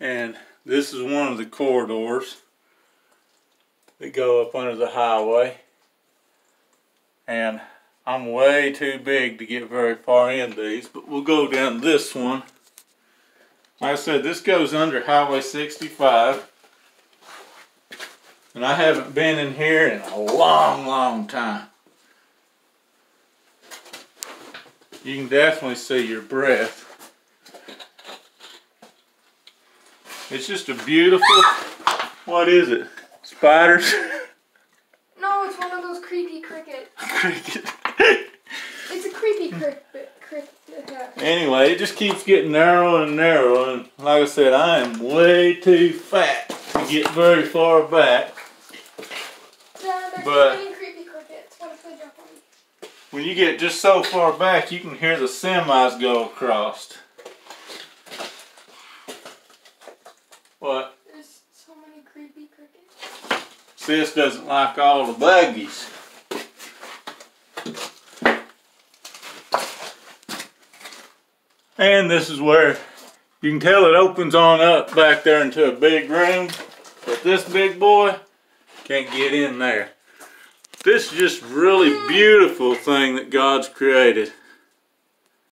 And this is one of the corridors that go up under the highway. And I'm way too big to get very far in these, but we'll go down this one. Like I said, this goes under Highway 65. And I haven't been in here in a long, long time. You can definitely see your breath. It's just a beautiful, what is it? Spiders? No, it's one of those creepy crickets. Cricket. It's a creepy cricket. Anyway, it just keeps getting narrower and narrower, and like I said, I am way too fat to get very far back. No, But- too many creepy crickets. What if they jump on me? When you get just so far back, you can hear the semis go across. What? There's so many creepy crickets. Sis doesn't like all the buggies. And this is where you can tell it opens on up back there into a big room. But this big boy can't get in there. This is just really beautiful thing that God's created.